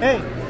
Hey,